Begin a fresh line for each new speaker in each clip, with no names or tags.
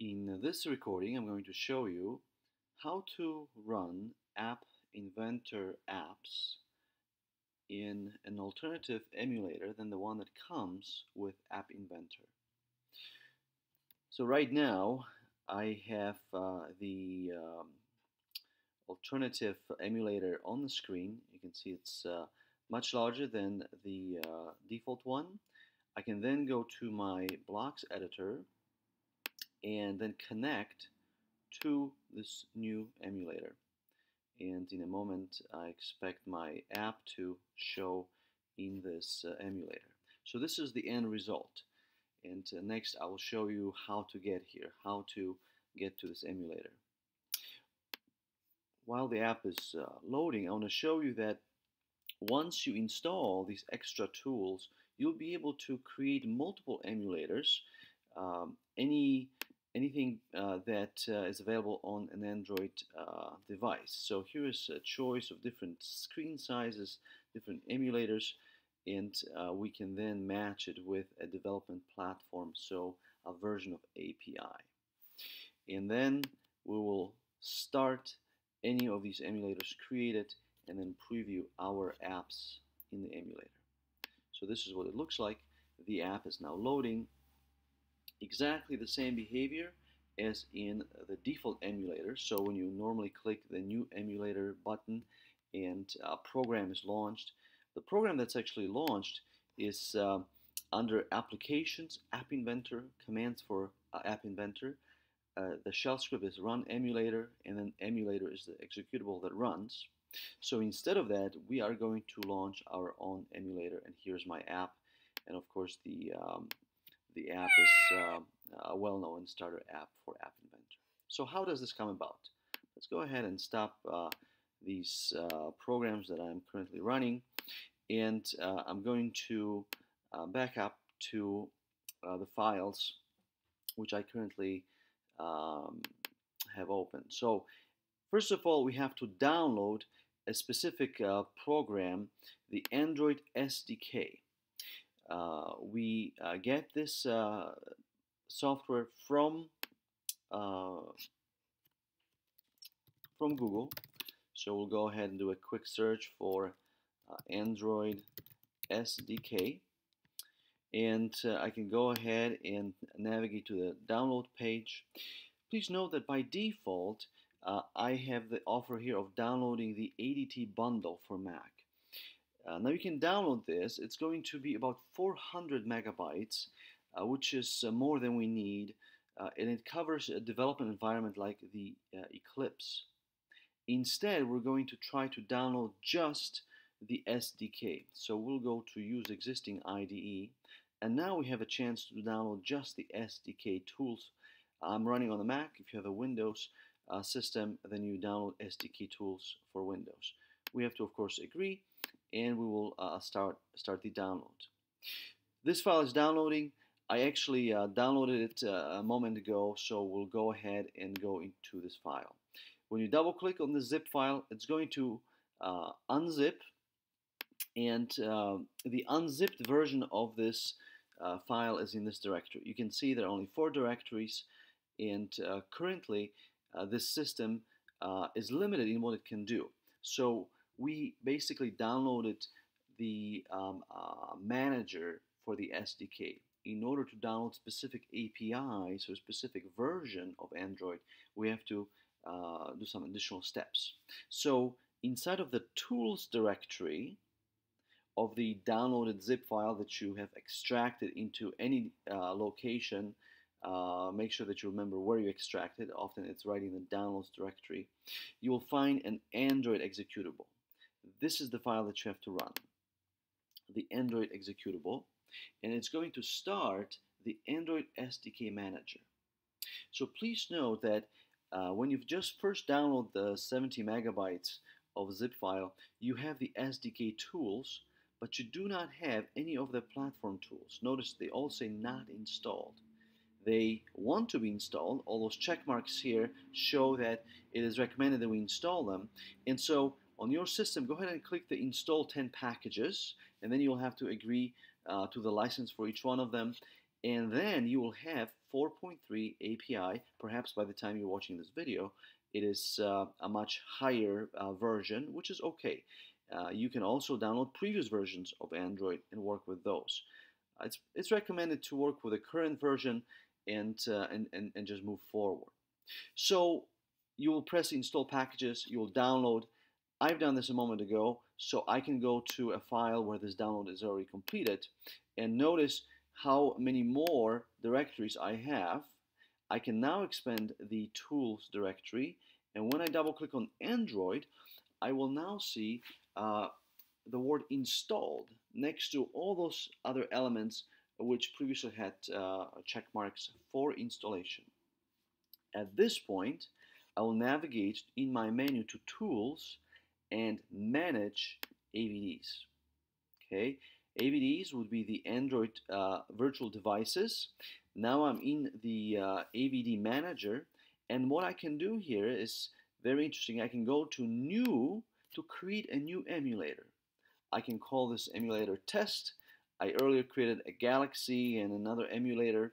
In this recording, I'm going to show you how to run App Inventor apps in an alternative emulator than the one that comes with App Inventor. So right now, I have uh, the um, alternative emulator on the screen. You can see it's uh, much larger than the uh, default one. I can then go to my blocks editor and then connect to this new emulator. And in a moment, I expect my app to show in this uh, emulator. So this is the end result. And uh, next, I will show you how to get here, how to get to this emulator. While the app is uh, loading, I want to show you that once you install these extra tools, you'll be able to create multiple emulators. Um, any anything uh, that uh, is available on an Android uh, device. So here is a choice of different screen sizes, different emulators, and uh, we can then match it with a development platform, so a version of API. And then we will start any of these emulators created and then preview our apps in the emulator. So this is what it looks like. The app is now loading exactly the same behavior as in the default emulator. So when you normally click the new emulator button and a program is launched, the program that's actually launched is uh, under Applications, App Inventor, Commands for uh, App Inventor. Uh, the shell script is run emulator, and then emulator is the executable that runs. So instead of that, we are going to launch our own emulator, and here's my app. And of course, the um, the app is uh, a well-known starter app for App Inventor. So how does this come about? Let's go ahead and stop uh, these uh, programs that I'm currently running, and uh, I'm going to uh, back up to uh, the files which I currently um, have open. So first of all, we have to download a specific program, the Android SDK. Uh, we uh, get this uh, software from from Google. So we'll go ahead and do a quick search for Android SDK and uh, I can go ahead and navigate to the download page. Please note that by default uh, I have the offer here of downloading the ADT bundle for Mac. Uh, now you can download this. It's going to be about 400 megabytes, uh, which is uh, more than we need, uh, and it covers a development environment like the uh, Eclipse. Instead, we're going to try to download just the SDK. So we'll go to use existing IDE, and now we have a chance to download just the SDK tools. I'm running on the Mac. If you have a Windows uh, system, then you download SDK tools for Windows. We have to, of course, agree and we will uh, start start the download. This file is downloading. I actually uh, downloaded it uh, a moment ago, so we'll go ahead and go into this file. When you double click on the zip file, it's going to uh, unzip, and uh, the unzipped version of this uh, file is in this directory. You can see there are only four directories, and currently this system is limited in what it can do. So we basically downloaded the um, uh, manager for the SDK. In order to download specific APIs or specific version of Android, we have to uh, do some additional steps. So inside of the tools directory of the downloaded zip file that you have extracted into any uh, location, uh, make sure that you remember where you extracted. Often it's right in the downloads directory. You will find an Android executable this is the file that you have to run, the Android executable, and it's going to start the Android SDK Manager. So please note that uh, when you've just first downloaded the 70 megabytes of zip file, you have the SDK tools, but you do not have any of the platform tools. Notice they all say not installed. They want to be installed. All those check marks here show that it is recommended that we install them. And so on your system, go ahead and click the install 10 packages, and then you'll have to agree uh, to the license for each one of them. and then you will have 4.3 API. Perhaps by the time you're watching this video, it is uh, a much higher uh, version, which is okay. Uh, you can also download previous versions of Android and work with those. It's, it's recommended to work with the current version and, uh, and, and, and just move forward. So you will press install packages, you will download. I've done this a moment ago, so I can go to a file where this download is already completed and notice how many more directories I have. I can now expand the tools directory and when I double click on Android, I will now see uh, the word installed next to all those other elements which previously had uh, check marks for installation. At this point, I will navigate in my menu to Tools and Manage AVDs. Okay, AVDs would be the Android uh, virtual devices. Now I'm in the uh, AVD Manager, and what I can do here is very interesting. I can go to New to create a new emulator. I can call this emulator test. I earlier created a Galaxy and another emulator.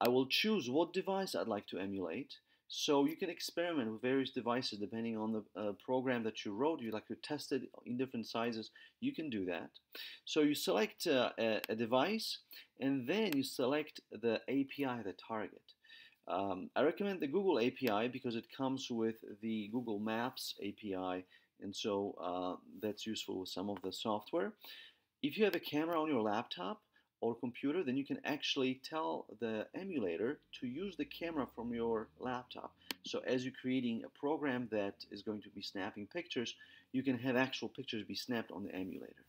I will choose what device I'd like to emulate. So you can experiment with various devices depending on the uh, program that you wrote. You like to test it in different sizes. You can do that. So you select uh, a, a, device and then you select the API, the target. Um, I recommend the Google API because it comes with the Google Maps API and so uh, that's useful with some of the software. If you have a camera on your laptop or computer, then you can actually tell the emulator to use the camera from your laptop. So as you're creating a program that is going to be snapping pictures, you can have actual pictures be snapped on the emulator.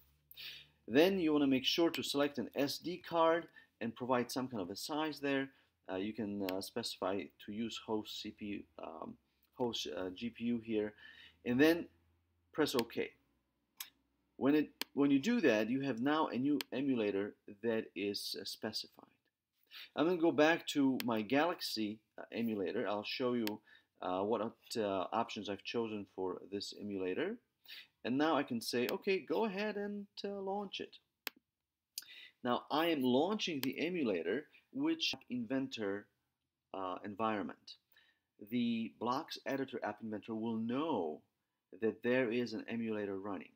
Then you want to make sure to select an SD card and provide some kind of a size there. Uh, you can uh, specify to use host CPU, um, host uh, GPU here, and then press OK. When, it, when you do that, you have now a new emulator that is uh, specified. I'm going to go back to my Galaxy uh, emulator. I'll show you uh, what uh, options I've chosen for this emulator. And now I can say, okay, go ahead and uh, launch it. Now I am launching the emulator, which Inventor uh, environment. The Blocks Editor App Inventor will know that there is an emulator running,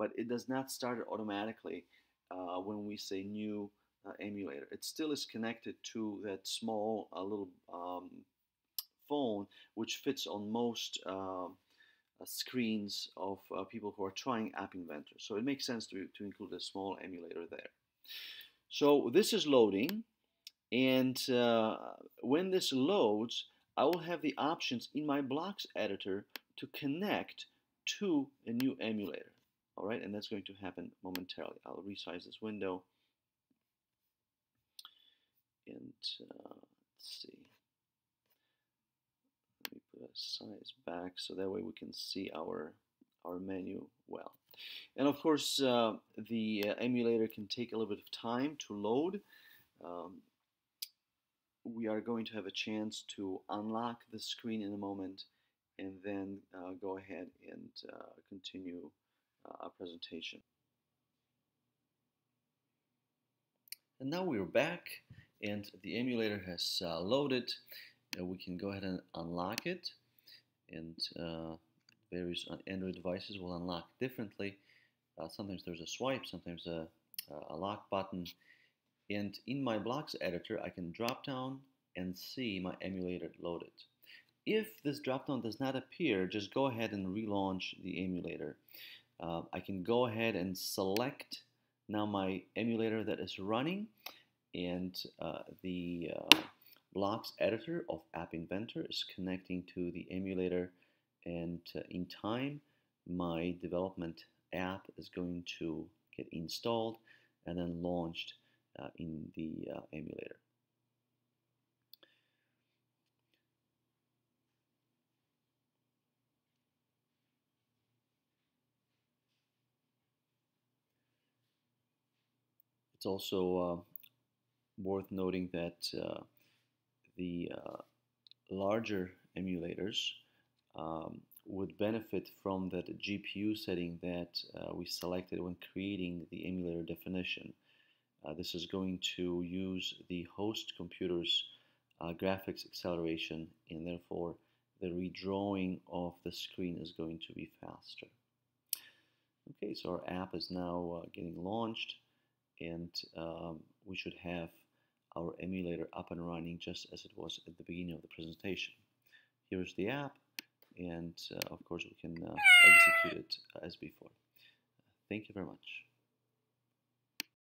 but it does not start automatically uh, when we say new uh, emulator. It still is connected to that small uh, little um, phone which fits on most uh, uh, screens of uh, people who are trying App Inventor. So it makes sense to, to include a small emulator there. So this is loading and when this loads I will have the options in my blocks editor to connect to a new emulator. All right, and that's going to happen momentarily. I'll resize this window. And uh, let's see. Let me put a size back so that way we can see our our menu well. And of course, uh, the uh, emulator can take a little bit of time to load. Um, we are going to have a chance to unlock the screen in a moment and then uh, go ahead and uh, continue our presentation. And now we're back and the emulator has uh, loaded. we can go ahead and unlock it and uh, various Android devices will unlock differently. Uh, sometimes there's a swipe, sometimes a, a lock button. And in my blocks editor, I can drop down and see my emulator loaded. If this dropdown does not appear, just go ahead and relaunch the emulator. Uh, I can go ahead and select now my emulator that is running and uh, the uh, blocks editor of App Inventor is connecting to the emulator and uh, in time my development app is going to get installed and then launched uh, in the uh, emulator. It's also uh, worth noting that uh, the uh, larger emulators um, would benefit from that GPU setting that uh, we selected when creating the emulator definition. uh, this is going to use the host computer's uh, graphics acceleration and therefore the redrawing of the screen is going to be faster. Okay, so our app is now getting launched and um, we should have our emulator up and running just as it was at the beginning of the presentation. Here's the app and uh, of course we can uh, execute it as before. Thank you very much.